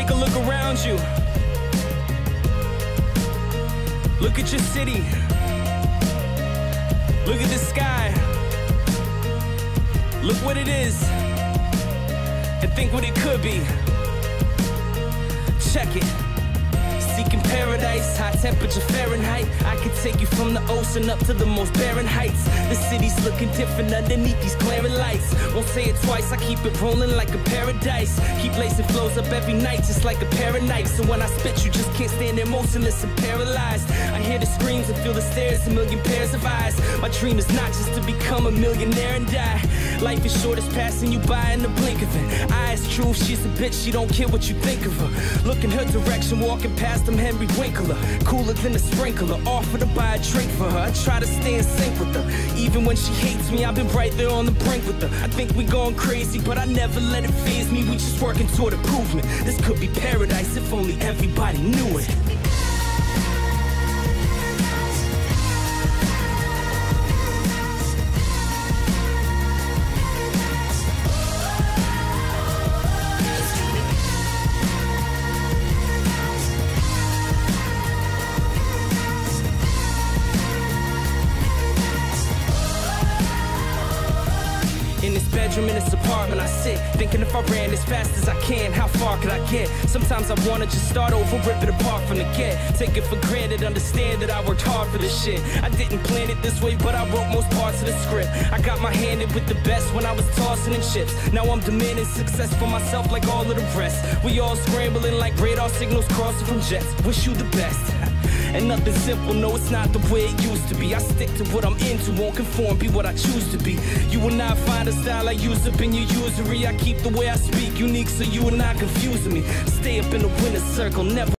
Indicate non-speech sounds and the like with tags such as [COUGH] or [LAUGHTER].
Take a look around you. Look at your city. Look at the sky. Look what it is. And think what it could be. Check it. Seeking paradise, high temperature Fahrenheit. Take you from the ocean up to the most barren heights. The city's looking different underneath these glaring lights. Won't say it twice, I keep it rolling like a paradise. Keep lacing flows up every night, just like a pair of knives. So when I spit, you just can't stand there motionless and paralyzed. I hear the screams and feel the stares, a million pairs of eyes. My dream is not just to become a millionaire and die. Life is short, it's passing you by in the blink of an eye. It's true, she's a bitch, she don't care what you think of her. Look in her direction, walking past them Henry Winkler. Cooler than a sprinkler, offer to buy a drink for her. I try to stay in sync with her. Even when she hates me, I've been right there on the brink with her. I think we going crazy, but I never let it faze me. We just working toward improvement. This could be paradise if only everybody knew it. Bedroom, in this apartment, I sit thinking if I ran as fast as I can, how far could I get? Sometimes I wanna just start over, rip it apart from the get. Take it for granted, understand that I worked hard for this shit. I didn't plan it this way, but I wrote most parts of the script. I got my hand in with the best when I was tossing in chips. Now I'm demanding success for myself like all of the rest. We all scrambling like radar signals crossing from jets. Wish you the best. [LAUGHS] And nothing simple, no, it's not the way it used to be. I stick to what I'm into, won't conform, be what I choose to be. Will not find a style I use up in your usury. I keep the way I speak unique, so you are not confusing me. Stay up in the winner's circle, never.